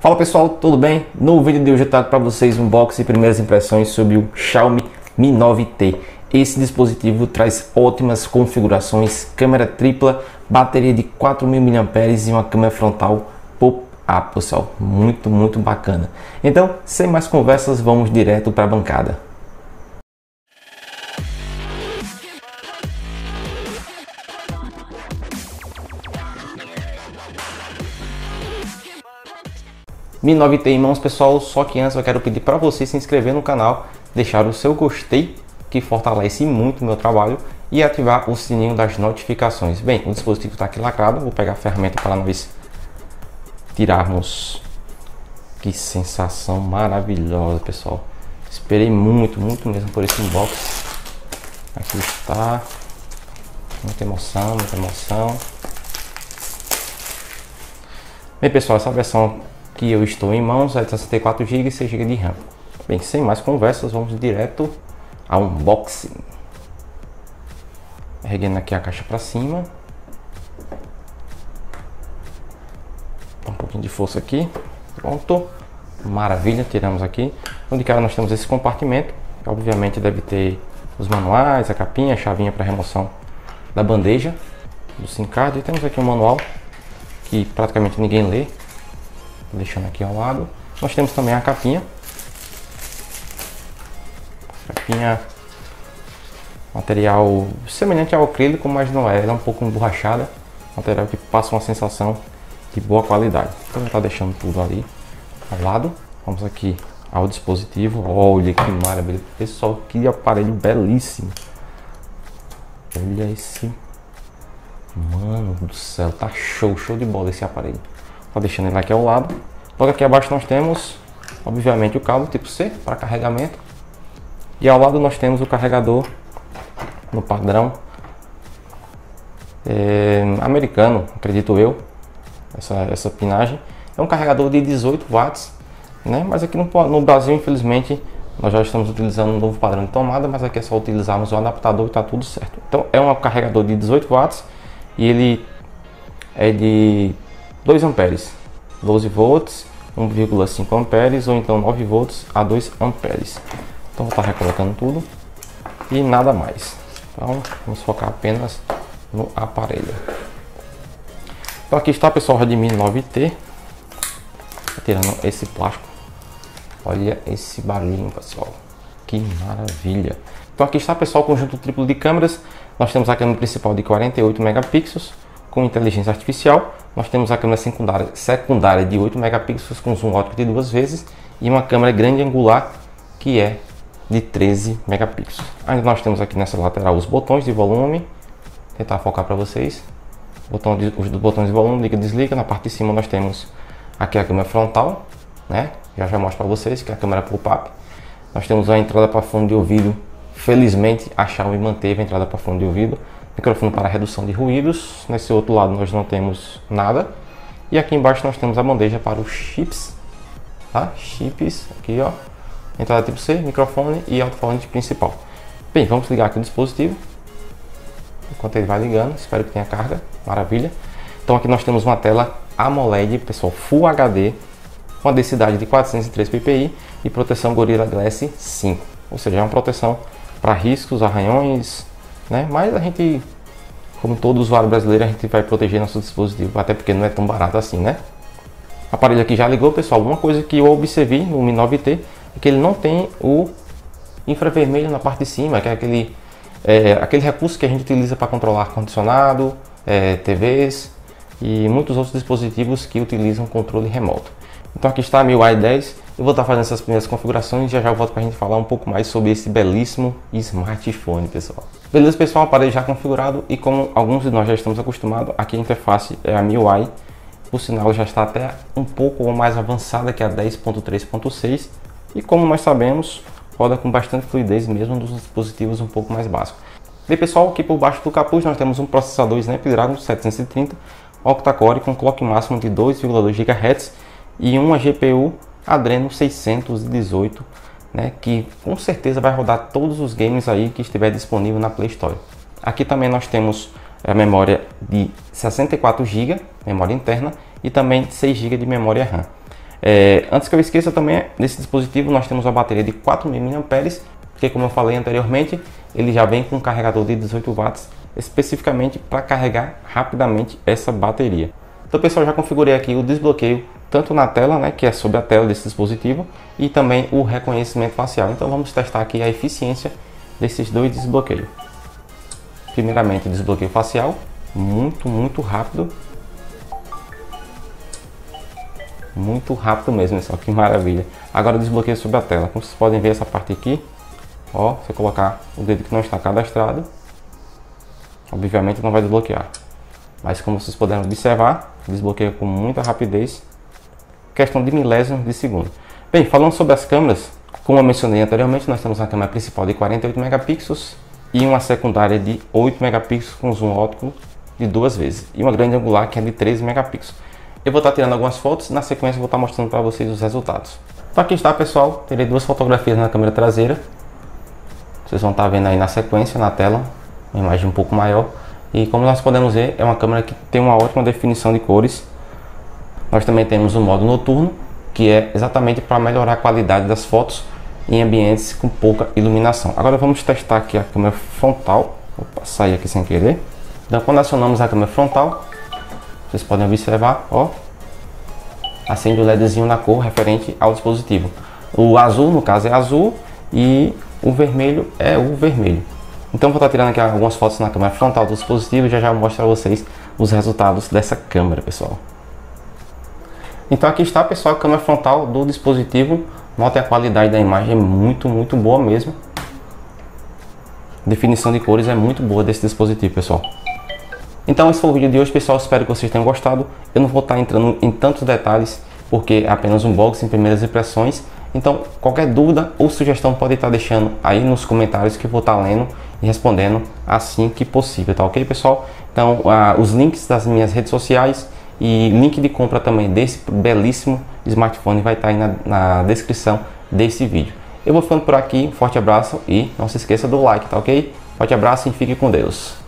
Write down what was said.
Fala pessoal, tudo bem? No vídeo de hoje eu trago para vocês um box e primeiras impressões sobre o Xiaomi Mi 9T. Esse dispositivo traz ótimas configurações, câmera tripla, bateria de 4.000 mAh e uma câmera frontal pop-up, pessoal. Muito, muito bacana. Então, sem mais conversas, vamos direto para a bancada. Mi 9T em mãos, pessoal. Só que antes eu quero pedir para você se inscrever no canal, deixar o seu gostei, que fortalece muito o meu trabalho, e ativar o sininho das notificações. Bem, o dispositivo está aqui lacrado. Vou pegar a ferramenta para nós tirarmos. Que sensação maravilhosa, pessoal. Esperei muito, muito mesmo por esse unboxing. Aqui está. Muita emoção, muita emoção. Bem, pessoal, essa versão que eu estou em mãos é 64 GB e 6 GB de RAM. Bem, sem mais conversas, vamos direto ao unboxing. Erguendo aqui a caixa para cima. Um pouquinho de força aqui. Pronto. Maravilha, tiramos aqui. Onde cara nós temos esse compartimento. Obviamente deve ter os manuais, a capinha, a chavinha para remoção da bandeja do SIM card. E temos aqui um manual que praticamente ninguém lê deixando aqui ao lado. Nós temos também a capinha. Capinha material semelhante ao acrílico, mas não é, ela é um pouco emborrachada. Material que passa uma sensação de boa qualidade. Então já está deixando tudo ali ao lado. Vamos aqui ao dispositivo. Olha que maravilha, pessoal, que aparelho belíssimo. Olha esse, mano do céu, tá show, show de bola esse aparelho. Tá deixando ele aqui ao lado. Logo aqui abaixo nós temos, obviamente, o cabo tipo C para carregamento. E ao lado nós temos o carregador no padrão é, americano, acredito eu, essa, essa pinagem. É um carregador de 18 watts, né? mas aqui no, no Brasil, infelizmente, nós já estamos utilizando um novo padrão de tomada, mas aqui é só utilizarmos o adaptador e está tudo certo. Então é um carregador de 18 watts e ele é de 2 amperes, 12 volts, 1,5 amperes ou então 9 volts a 2 amperes. Então vou estar recolocando tudo e nada mais. Então vamos focar apenas no aparelho. Então aqui está pessoal Redmi 9T, tirando esse plástico. Olha esse barulhinho pessoal, que maravilha. Então aqui está pessoal o conjunto triplo de câmeras. Nós temos a câmera principal de 48 megapixels com inteligência artificial. Nós temos a câmera secundária, secundária de 8 megapixels com zoom óptico de duas vezes e uma câmera grande angular que é de 13 megapixels. Ainda nós temos aqui nessa lateral os botões de volume, tentar focar para vocês. Botão de, os botões de volume, liga, desliga. Na parte de cima nós temos aqui a câmera frontal, né? Já já mostro para vocês que é a câmera pop-up. Nós temos a entrada para fundo de ouvido. Felizmente a Xiaomi manteve a entrada para fundo de ouvido microfone para redução de ruídos. Nesse outro lado nós não temos nada. E aqui embaixo nós temos a bandeja para os chips, tá? Chips, aqui ó, entrada tipo C, microfone e alto-falante principal. Bem, vamos ligar aqui o dispositivo. Enquanto ele vai ligando, espero que tenha carga, maravilha. Então aqui nós temos uma tela AMOLED, pessoal, Full HD, com a densidade de 403 ppi e proteção Gorilla Glass 5. Ou seja, é uma proteção para riscos, arranhões, né? Mas a gente, como todo usuário brasileiro, a gente vai proteger nosso dispositivo, até porque não é tão barato assim, né? O aparelho aqui já ligou, pessoal. Uma coisa que eu observei no Mi 9T é que ele não tem o infravermelho na parte de cima, que é aquele, é, aquele recurso que a gente utiliza para controlar ar-condicionado, é, TVs e muitos outros dispositivos que utilizam controle remoto. Então aqui está a MIUI 10 eu vou estar fazendo essas primeiras configurações e já já volto para a gente falar um pouco mais sobre esse belíssimo smartphone, pessoal. Beleza, pessoal, aparelho já configurado e como alguns de nós já estamos acostumados, aqui a interface é a MIUI, por sinal já está até um pouco mais avançada que a 10.3.6 e como nós sabemos, roda com bastante fluidez mesmo nos dispositivos um pouco mais básicos. E pessoal, aqui por baixo do capuz nós temos um processador Snapdragon 730 octa-core com clock máximo de 2,2 GHz e uma GPU Adreno 618, né, que com certeza vai rodar todos os games aí que estiver disponível na Play Store. Aqui também nós temos a memória de 64 GB, memória interna, e também 6 GB de memória RAM. É, antes que eu esqueça também, nesse dispositivo nós temos uma bateria de 4.000 mAh, porque como eu falei anteriormente, ele já vem com um carregador de 18 watts, especificamente para carregar rapidamente essa bateria. Então pessoal, já configurei aqui o desbloqueio tanto na tela, né, que é sobre a tela desse dispositivo, e também o reconhecimento facial. Então vamos testar aqui a eficiência desses dois desbloqueios. Primeiramente, desbloqueio facial, muito, muito rápido. Muito rápido mesmo, só que maravilha. Agora desbloqueio sobre a tela. Como vocês podem ver essa parte aqui, ó, você colocar o dedo que não está cadastrado, obviamente não vai desbloquear. Mas como vocês puderam observar, desbloqueia com muita rapidez, questão de milésimos de segundo. Bem, falando sobre as câmeras, como eu mencionei anteriormente, nós temos uma câmera principal de 48 megapixels e uma secundária de 8 megapixels com zoom óptico de duas vezes e uma grande angular que é de 13 megapixels. Eu vou estar tirando algumas fotos e na sequência vou estar mostrando para vocês os resultados. Então aqui está pessoal, terei duas fotografias na câmera traseira. Vocês vão estar vendo aí na sequência, na tela, uma imagem um pouco maior. E como nós podemos ver, é uma câmera que tem uma ótima definição de cores. Nós também temos o modo noturno, que é exatamente para melhorar a qualidade das fotos em ambientes com pouca iluminação. Agora vamos testar aqui a câmera frontal. Vou sair aqui sem querer. Então quando acionamos a câmera frontal, vocês podem observar, ó, acende o LEDzinho na cor referente ao dispositivo. O azul, no caso, é azul e o vermelho é o vermelho. Então vou estar tirando aqui algumas fotos na câmera frontal do dispositivo e já já mostro para vocês os resultados dessa câmera, pessoal. Então aqui está, pessoal, a câmera frontal do dispositivo. Notem a qualidade da imagem, é muito, muito boa mesmo. A definição de cores é muito boa desse dispositivo, pessoal. Então esse foi o vídeo de hoje, pessoal. Espero que vocês tenham gostado. Eu não vou estar entrando em tantos detalhes, porque é apenas um box em primeiras impressões. Então, qualquer dúvida ou sugestão pode estar deixando aí nos comentários que eu vou estar lendo respondendo assim que possível, tá ok, pessoal? Então, uh, os links das minhas redes sociais e link de compra também desse belíssimo smartphone vai estar aí na, na descrição desse vídeo. Eu vou ficando por aqui, forte abraço e não se esqueça do like, tá ok? Forte abraço e fique com Deus.